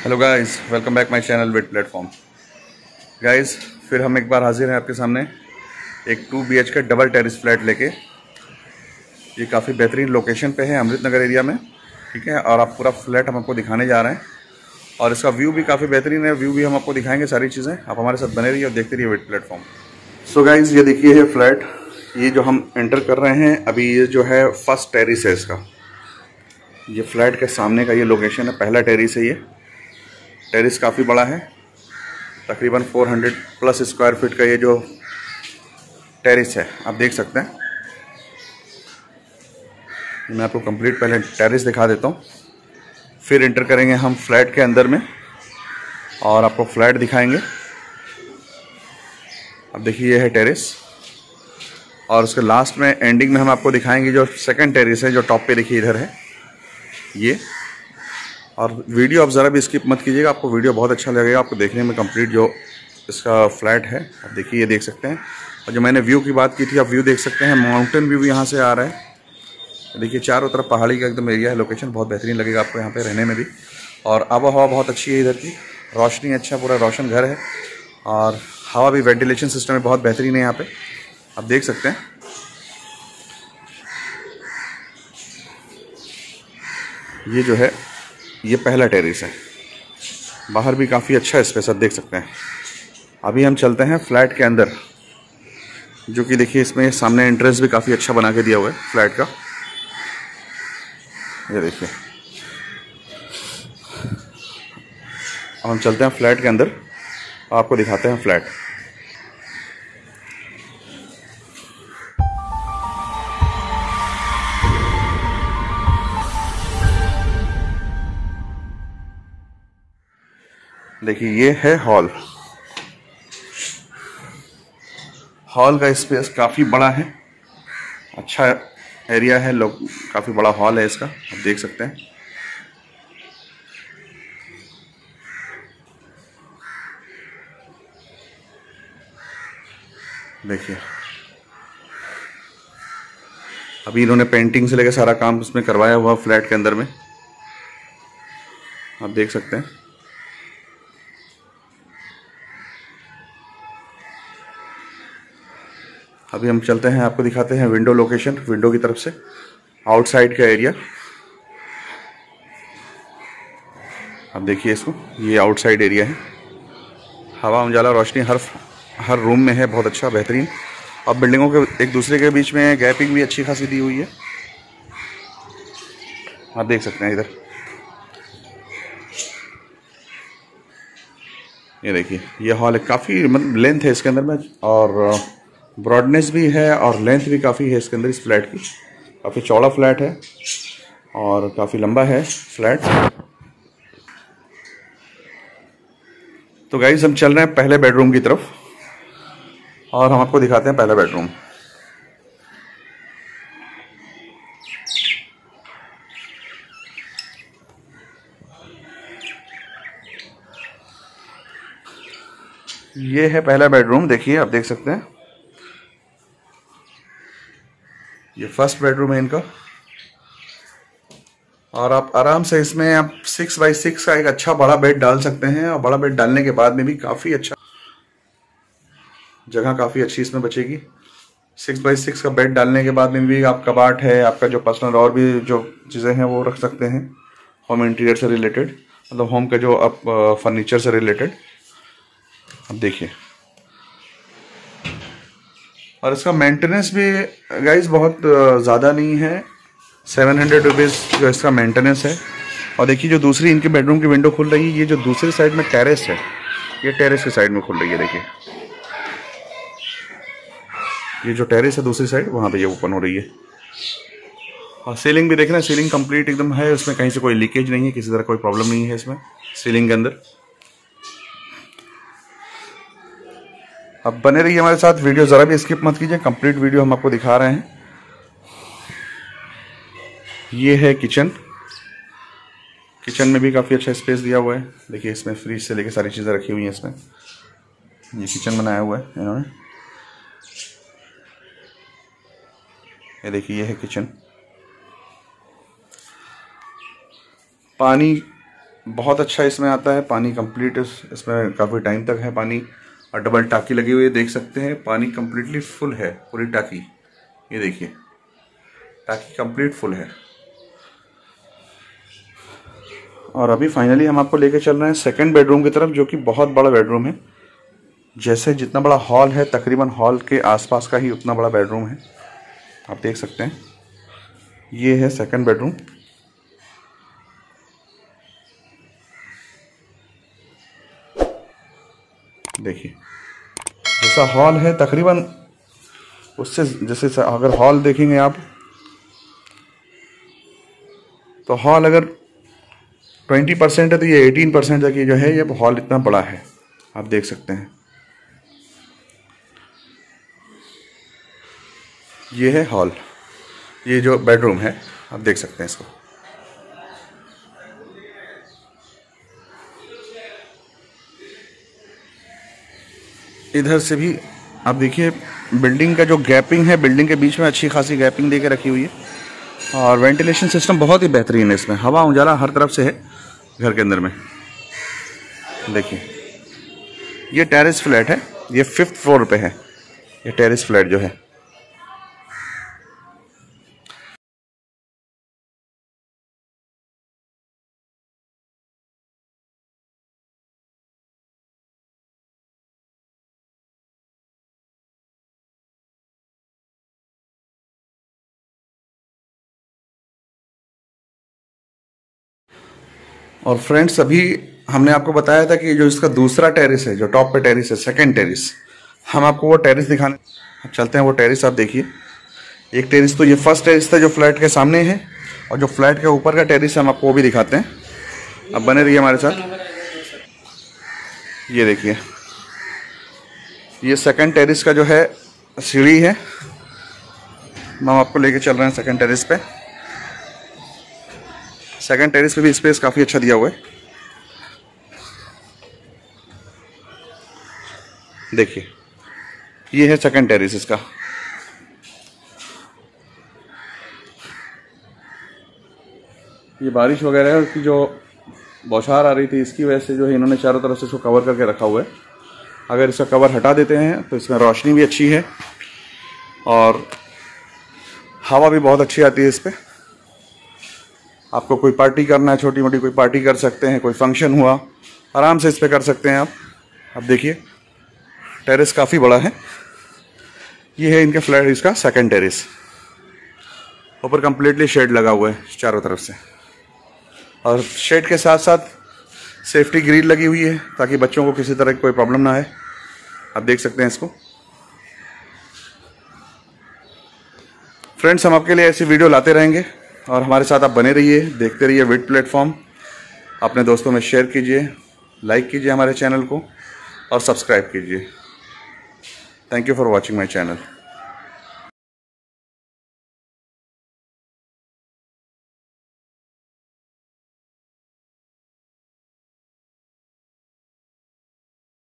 Hello guys welcome back my channel with platform guys फिर हम एक बार हाजिर हैं आपके सामने। एक टू बी एच का डबल टेरिस फ्लैट लेके। ये काफ़ी बेहतरीन लोकेशन पे है अमृत नगर एरिया में। ठीक है? और आप पूरा फ्लैट हम आपको दिखाने जा रहे हैं। और इसका व्यू भी काफ़ी बेहतरीन है। व्यू भी हम आपको दिखाएँगे सारी चीज़ें। आप हमारे साथ बने रहिए और देखते रहिए विद प्लेटफॉर्म सो गाइज़ ये देखिए है फ्लैट ये जो हम एंटर कर रहे हैं, अभी ये जो है फ़र्स्ट टेरिस है इसका। ये फ्लैट के सामने का ये लोकेशन है। पहला टेरिस है ये। टेरिस काफ़ी बड़ा है। तकरीबन 400 प्लस स्क्वायर फीट का ये जो टेरिस है, आप देख सकते हैं। मैं आपको कंप्लीट पहले टेरिस दिखा देता हूँ। फिर इंटर करेंगे हम फ्लैट के अंदर में और आपको फ्लैट दिखाएँगे। अब देखिए, ये है टेरिस। और उसके लास्ट में एंडिंग में हम आपको दिखाएँगे जो सेकंड टेरिस है, जो टॉप पे देखिए, इधर है। ये। और वीडियो आप ज़रा भी स्किप मत कीजिएगा, आपको वीडियो बहुत अच्छा लगेगा, आपको देखने में कंप्लीट जो इसका फ्लैट है, आप देखिए, ये देख सकते हैं। और जो मैंने व्यू की बात की थी, आप व्यू देख सकते हैं माउंटेन व्यू यहाँ से आ रहा है। देखिए, चारों तरफ़ पहाड़ी का एकदम एरिया है लोकेशन बहुत बेहतरीन लगेगा आपको यहाँ पर रहने में भी। और आबो हवा बहुत अच्छी है इधर की, रोशनी अच्छा पूरा रोशन घर है। और हवा भी वेंटिलेशन सिस्टम है बहुत बेहतरीन है यहाँ पे, आप देख सकते हैं। ये जो है ये पहला टेरिस है। बाहर भी काफ़ी अच्छा स्पेस आप देख सकते हैं। अभी हम चलते हैं फ्लैट के अंदर, जो कि देखिए इसमें सामने एंट्रेंस भी काफ़ी अच्छा बना के दिया हुआ है फ्लैट का। ये देखिए। हम चलते हैं फ्लैट के अंदर। आपको दिखाते हैं फ्लैट देखिए, ये है हॉल। हॉल का स्पेस काफ़ी बड़ा है। अच्छा एरिया है, लोग, काफ़ी बड़ा हॉल है इसका, आप देख सकते हैं। देखिए, अभी इन्होंने पेंटिंग से लेकर सारा काम इसमें करवाया हुआ फ्लैट के अंदर में। आप देख सकते हैं। अभी हम चलते हैं, आपको दिखाते हैं विंडो लोकेशन विंडो की तरफ़ से आउटसाइड का एरिया अब देखिए इसको, ये आउटसाइड एरिया है. हवा उजाला, रोशनी हर हर रूम में है, बहुत अच्छा बेहतरीन. अब बिल्डिंगों के एक दूसरे के बीच में गैपिंग भी अच्छी खासी दी हुई है. आप देख सकते हैं इधर. ये देखिए, ये हॉल है काफ़ी मतलब लेंथ है इसके अंदर में, और ब्रॉडनेस भी है और लेंथ भी काफ़ी है इसके अंदर इस फ्लैट की। काफ़ी चौड़ा फ्लैट है और काफ़ी लंबा है फ्लैट। तो गाइज़ हम चल रहे हैं पहले बेडरूम की तरफ़ और हम आपको दिखाते हैं पहला बेडरूम ये है पहला बेडरूम देखिए, आप देख सकते हैं। ये फ़र्स्ट बेडरूम है इनका। और आप आराम से इसमें आप सिक्स बाई सिक्स का एक अच्छा बड़ा बेड डाल सकते हैं और बड़ा बेड डालने के बाद में भी काफ़ी अच्छा जगह काफ़ी अच्छी इसमें बचेगी। सिक्स बाई सिक्स का बेड डालने के बाद में भी आप कबाट है, आपका जो पर्सनल और भी जो चीज़ें हैं वो रख सकते हैं। होम इंटीरियर से रिलेटेड मतलब होम का जो आप फर्नीचर से रिलेटेड अब देखिए। और इसका मेंटेनेंस भी गाइस बहुत ज़्यादा नहीं है। सेवन हंड्रेड रुपीज़ जो इसका मेंटेनेंस है। और देखिए, जो दूसरी इनके बेडरूम की विंडो खुल रही है, ये जो दूसरी साइड में टेरेस है, ये टेरेस की साइड में खुल रही है, देखिए। ये जो टेरेस है दूसरी साइड वहाँ पे ये ओपन हो रही है। और सीलिंग भी देख रहे हैं सीलिंग कंप्लीट एकदम है, उसमें कहीं से कोई लीकेज नहीं है, किसी तरह कोई प्रॉब्लम नहीं है इसमें सीलिंग के अंदर। अब बने रहिए हमारे साथ। वीडियो ज़रा भी स्किप मत कीजिए। कंप्लीट वीडियो हम आपको दिखा रहे हैं। ये है किचन किचन में भी काफ़ी अच्छा स्पेस दिया हुआ है। देखिए इसमें फ्रिज से लेके सारी चीज़ें रखी हुई हैं इसमें। ये किचन बनाया हुआ है इन्होंने। ये देखिए ये है किचन पानी बहुत अच्छा इसमें आता है। पानी कंप्लीट इस, इसमें काफ़ी टाइम तक है पानी। और डबल टाकी लगी हुई है, देख सकते हैं। पानी कम्प्लीटली फुल है, पूरी टाकी। ये देखिए, टाकी कंप्लीट फुल है। और अभी फाइनली हम आपको लेके चल रहे हैं सेकंड बेडरूम की तरफ़, जो कि बहुत बड़ा बेडरूम है। जैसे जितना बड़ा हॉल है, तकरीबन हॉल के आसपास का ही उतना बड़ा बेडरूम है। आप देख सकते हैं। ये है सेकंड बेडरूम देखिए। जैसा हॉल है, तकरीबन उससे जैसे अगर हॉल देखेंगे आप तो हॉल अगर 20 परसेंट है तो ये 18 परसेंट तक ये जो है, ये हॉल इतना बड़ा है। आप देख सकते हैं। ये है हॉल। ये जो बेडरूम है, आप देख सकते हैं इसको। इधर से भी, आप देखिए बिल्डिंग का जो गैपिंग है बिल्डिंग के बीच में अच्छी खासी गैपिंग दे के रखी हुई है। और वेंटिलेशन सिस्टम बहुत ही बेहतरीन है इसमें। हवा उजाला हर तरफ़ से है, घर के अंदर में। देखिए, ये टेरेस फ्लैट है, ये फिफ्थ फ्लोर पे है। ये टेरेस फ्लैट जो है। और फ्रेंड्स, अभी हमने आपको बताया था कि जो इसका दूसरा टेरिस है, जो टॉप पे टेरिस है, सेकंड टेरिस, हम आपको वो टेरिस दिखाने अब चलते हैं वो टेरिस, आप देखिए। एक टेरिस तो ये फ़र्स्ट टेरिस था जो फ्लैट के सामने है, और जो फ्लैट के ऊपर का टेरिस है हम आपको वो भी दिखाते हैं। अब बने रहिए हमारे साथ। ये देखिए। ये सेकंड टेरिस का जो है, सीढ़ी है। हम आपको लेके चल रहे हैं सेकंड टेरिस पे। सेकंड टेरिस पे भी स्पेस काफ़ी अच्छा दिया हुआ है। देखिए, ये है सेकंड टेरिस इसका। ये बारिश वगैरह की जो बौछार आ रही थी, इसकी वजह से जो है इन्होंने चारों तरफ़ से इसको कवर करके रखा हुआ है। अगर इसका कवर हटा देते हैं तो इसमें रोशनी भी अच्छी है और हवा भी बहुत अच्छी आती है इस पर आपको कोई पार्टी करना है छोटी मोटी कोई पार्टी कर सकते हैं, कोई फ़ंक्शन हुआ, आराम से इस पर कर सकते हैं आप। अब देखिए, टेरेस काफ़ी बड़ा है। ये है इनके फ्लैट, इसका सेकंड टेरेस ऊपर कंप्लीटली शेड लगा हुआ है, चारों तरफ़ से। और शेड के साथ साथ सेफ्टी ग्रिल लगी हुई है, ताकि बच्चों को किसी तरह की कोई प्रॉब्लम ना आए। आप देख सकते हैं इसको। फ्रेंड्स हम आपके लिए ऐसी वीडियो लाते रहेंगे। और हमारे साथ आप बने रहिए, देखते रहिए विट प्लेटफॉर्म अपने दोस्तों में शेयर कीजिए लाइक कीजिए हमारे चैनल को और सब्सक्राइब कीजिए। Thank you for watching my channel